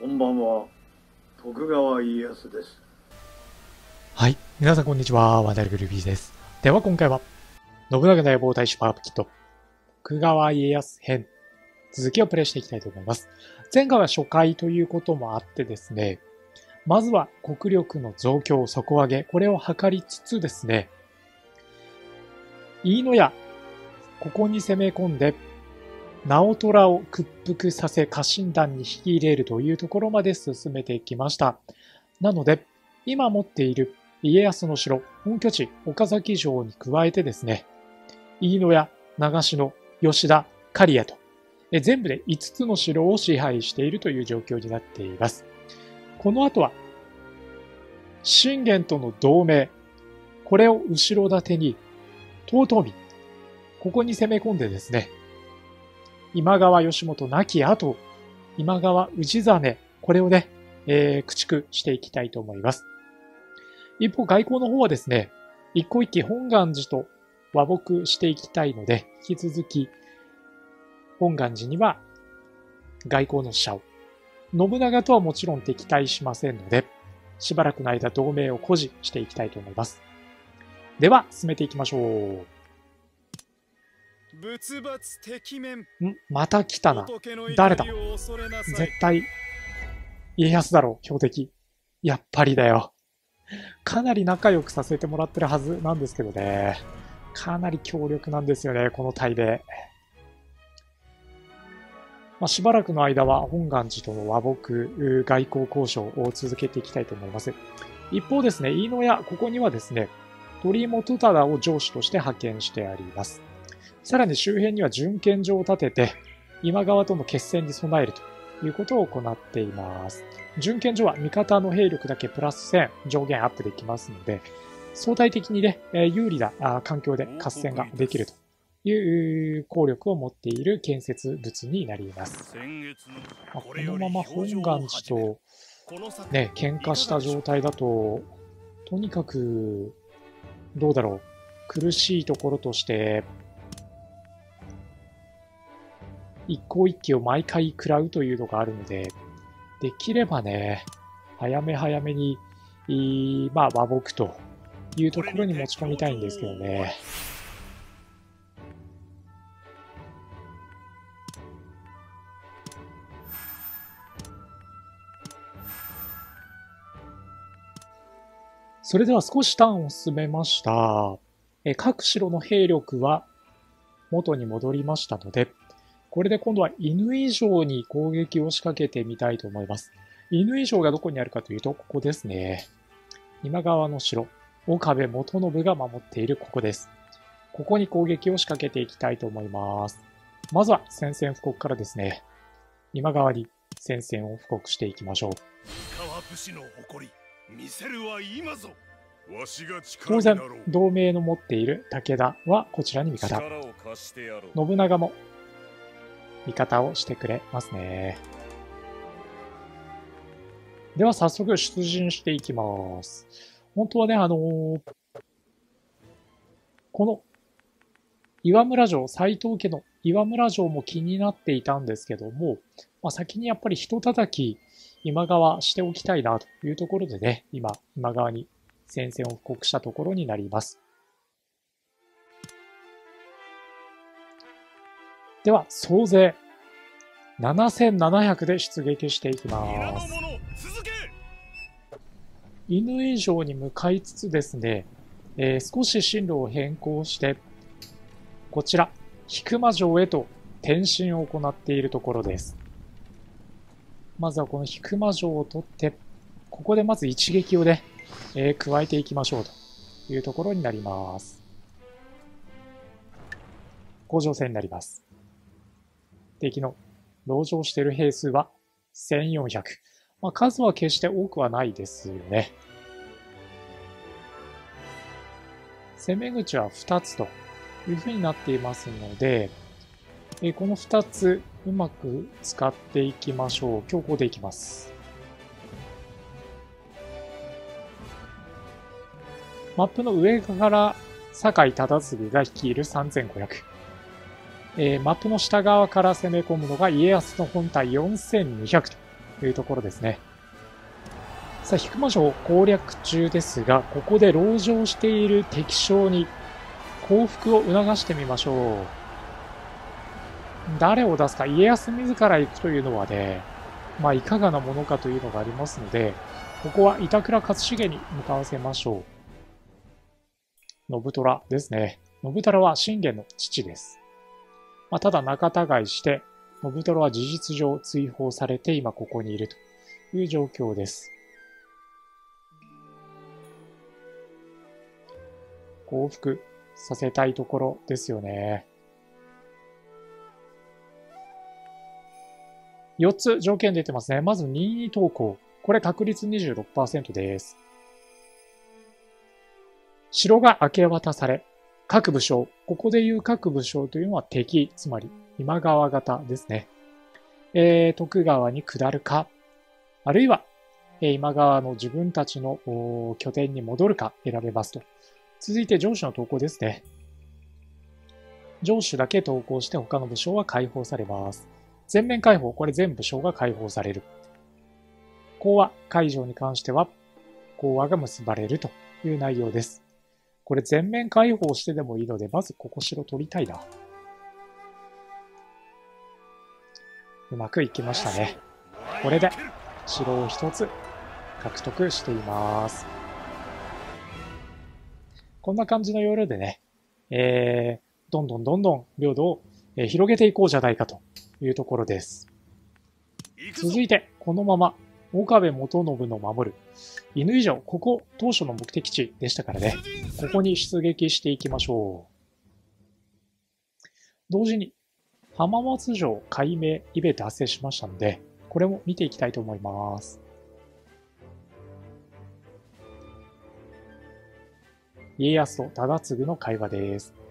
こんばんは、徳川家康です。はい。皆さんこんにちは。ワダルグルビーです。では今回は、信長の野望大使パワープキット、徳川家康編、続きをプレイしていきたいと思います。前回は初回ということもあってですね、まずは国力の増強、底上げ、これを図りつつですね、飯野屋、ここに攻め込んで、直虎を屈服させ家臣団に引き入れるというところまで進めてきました。なので、今持っている家康の城、本拠地、岡崎城に加えてですね、飯野や長篠、吉田、刈谷と、全部で5つの城を支配しているという状況になっています。この後は、信玄との同盟、これを後ろ盾に、遠江、ここに攻め込んでですね、今川義元亡き後、今川氏真、これをね、えー、駆逐していきたいと思います。一方、外交の方はですね、一個一揆本願寺と和睦していきたいので、引き続き、本願寺には外交の使者を。信長とはもちろん敵対しませんので、しばらくの間同盟を誇示していきたいと思います。では、進めていきましょう。仏罰敵面ん？また来たな。誰だ？絶対、家康だろう、標的。やっぱりだよ。かなり仲良くさせてもらってるはずなんですけどね。かなり強力なんですよね、この対米。まあ、しばらくの間は本願寺との和睦、外交交渉を続けていきたいと思います。一方ですね、飯野屋、ここにはですね、鳥居元忠を上司として派遣してあります。さらに周辺には巡検場を建てて、今川との決戦に備えるということを行っています。巡検所は味方の兵力だけプラス1000上限アップできますので、相対的にね、有利な環境で合戦ができるという効力を持っている建設物になります。まあ、このまま本願寺とね、喧嘩した状態だと、とにかく、どうだろう、苦しいところとして、一向一揆を毎回食らうというのがあるので、できればね、早め早めに、まあ和睦というところに持ち込みたいんですけどね。それでは少しターンを進めました。え各城の兵力は元に戻りましたので、これで今度は犬以上に攻撃を仕掛けてみたいと思います。犬以上がどこにあるかというと、ここですね。今川の城、岡部元信が守っているここです。ここに攻撃を仕掛けていきたいと思います。まずは宣戦布告からですね。今川に宣戦を布告していきましょう。川武士の誇り、見せるは今ぞ。わしが当然、同盟の持っている武田はこちらに味方。信長も味方をしてくれますね。では早速出陣していきます。本当はね、あのー、この岩村城、斎藤家の岩村城も気になっていたんですけども、まあ、先にやっぱり人叩き今川しておきたいなというところでね、今、今川に戦線を布告したところになります。では、総勢7700で出撃していきます。犬以上に向かいつつですね、えー、少し進路を変更して、こちら、菊間城へと転進を行っているところです。まずはこの菊間城を取って、ここでまず一撃をね、えー、加えていきましょうというところになります。甲状戦になります。敵の籠城している兵数は1400。まあ、数は決して多くはないですよね。攻め口は2つというふうになっていますので、えこの2つうまく使っていきましょう。強行でいきます。マップの上から酒井忠次が率いる3500。えー、マップの下側から攻め込むのが家康の本体4200というところですね。さあ、引間城攻略中ですが、ここで籠城している敵将に降伏を促してみましょう。誰を出すか、家康自ら行くというのはね、まあ、いかがなものかというのがありますので、ここは板倉勝重に向かわせましょう。信虎ですね。信虎は信玄の父です。まあ、ただ仲違いして、信虎は事実上追放されて今ここにいるという状況です。幸福させたいところですよね。4つ条件出てますね。まず任意投稿。これ確率26%です。城が明け渡され、各武将。ここでいう各武将というのは敵、つまり今川型ですね。えー、徳川に下るか、あるいは、えー、今川の自分たちの拠点に戻るか選べますと。続いて上司の投稿ですね。上司だけ投稿して他の武将は解放されます。全面解放、これ全部将が解放される。講和、解除に関しては、講和が結ばれるという内容です。これ全面解放してでもいいので、まずここ城取りたいな。うまくいきましたね。これで城を一つ獲得しています。こんな感じの要領でね、えー、どんどんどんどん領土を広げていこうじゃないかというところです。続いて、このまま、岡部元信の守る、犬以上、ここ、当初の目的地でしたからね、ここに出撃していきましょう。同時に、浜松城解明イベント発生しましたので、これも見ていきたいと思います。家康と忠次の会話です。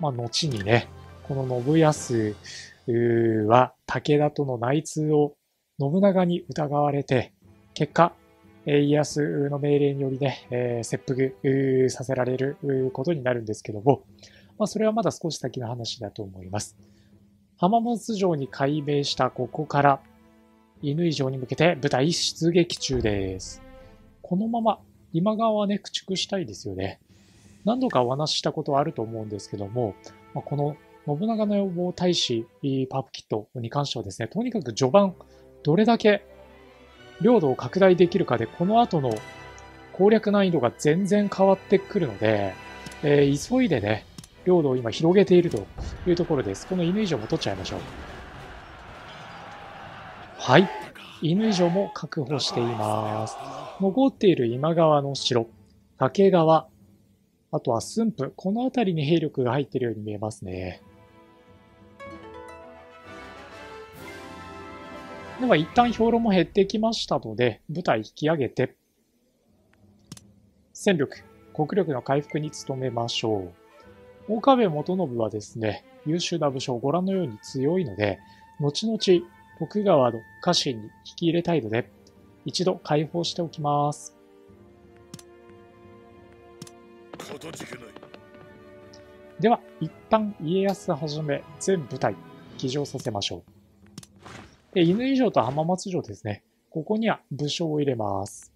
まあ、後にね、この信康は武田との内通を信長に疑われて、結果、家康の命令によりね、えー、切腹させられることになるんですけども、まあ、それはまだ少し先の話だと思います。浜松城に改名したここから、乾城に向けて部隊出撃中です。このまま今川はね、駆逐したいですよね。何度かお話ししたことはあると思うんですけども、まこの信長の予防大使パープキットに関してはですね、とにかく序盤、どれだけ領土を拡大できるかで、この後の攻略難易度が全然変わってくるので、えー、急いでね、領土を今広げているというところです。この犬以上も取っちゃいましょう。はい。犬以上も確保しています。残っている今川の城、掛川、あとは駿府。この辺りに兵力が入っているように見えますね。では一旦兵糧も減ってきましたので、部隊引き上げて、戦力、国力の回復に努めましょう。岡部元信はですね、優秀な武将ご覧のように強いので、後々徳川の家臣に引き入れたいので、一度解放しておきます。では、一旦家康はじめ全部隊騎乗させましょう。で、犬以上と浜松城ですね。ここには武将を入れます。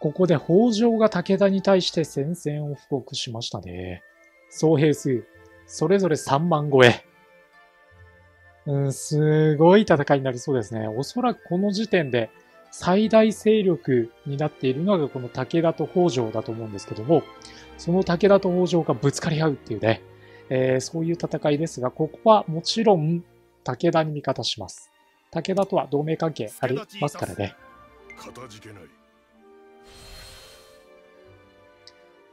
ここで北条が武田に対して戦線を布告しましたね。総兵数、それぞれ3万超え。うん、すごい戦いになりそうですね。おそらくこの時点で最大勢力になっているのがこの武田と北条だと思うんですけども、その武田と北条がぶつかり合うっていうね、えー、そういう戦いですが、ここはもちろん武田に味方します。武田とは同盟関係ありますからね。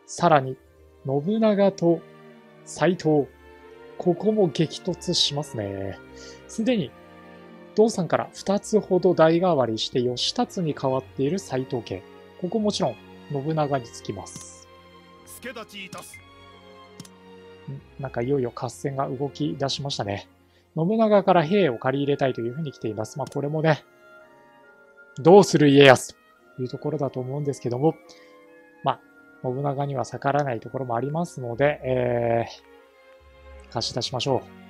さらに、信長と斎藤。ここも激突しますね。すでに、道さんから2つほど代替わりして義達に変わっている斎藤家。ここもちろん信長につきます。助立ちいたすん？なんかいよいよ合戦が動き出しましたね。信長から兵を借り入れたいというふうに来ています。まあこれもね、どうする家康というところだと思うんですけども、まあ、信長には逆らないところもありますので、えー、貸し出しましょう。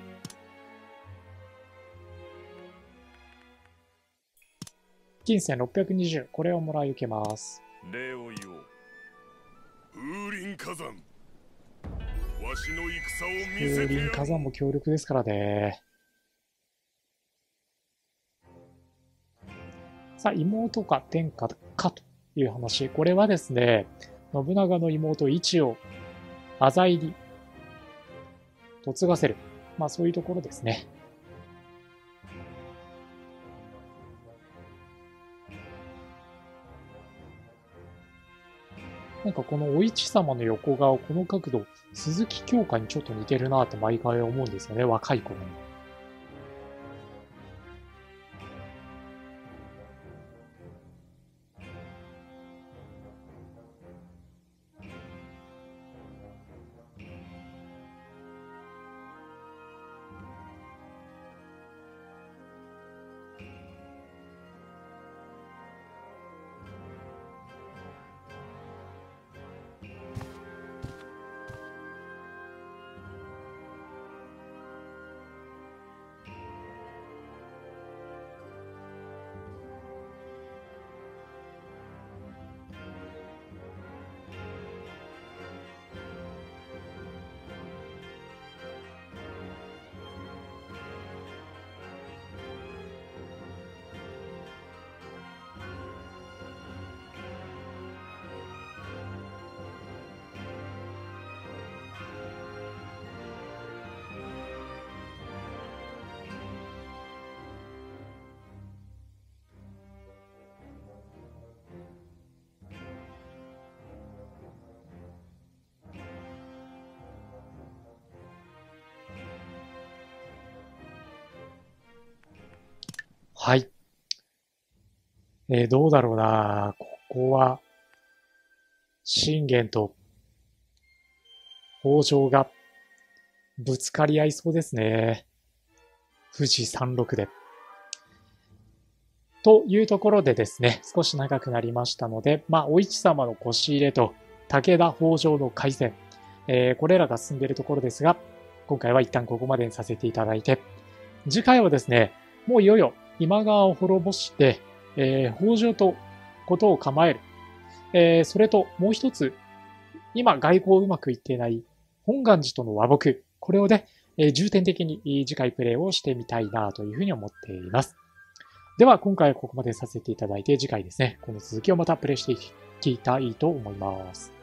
金銭620、これをもらい受けます。礼を言おう風林火山わしの戦を見せ風てやる林火山も強力ですからね。さあ、妹か天下かという話。これはですね、信長の妹、一を浅井に嫁がせる。まあそういうところですね。なんかこのお市様の横顔、この角度、鈴木京香にちょっと似てるなって毎回思うんですよね、若い頃に。はい。えーどうだろうなここは、信玄と北条がぶつかり合いそうですね。富士山麓で。というところでですね、少し長くなりましたので、まあ、お市様の腰入れと武田北条の海戦、えーこれらが進んでいるところですが、今回は一旦ここまでにさせていただいて、次回はですね、もういよいよ今川を滅ぼして、えー北条とことを構える。えーそれともう一つ、今外交うまくいっていない本願寺との和睦。これをね、えー重点的に次回プレイをしてみたいなというふうに思っています。では今回はここまでさせていただいて次回ですね、この続きをまたプレイしていきたいと思います。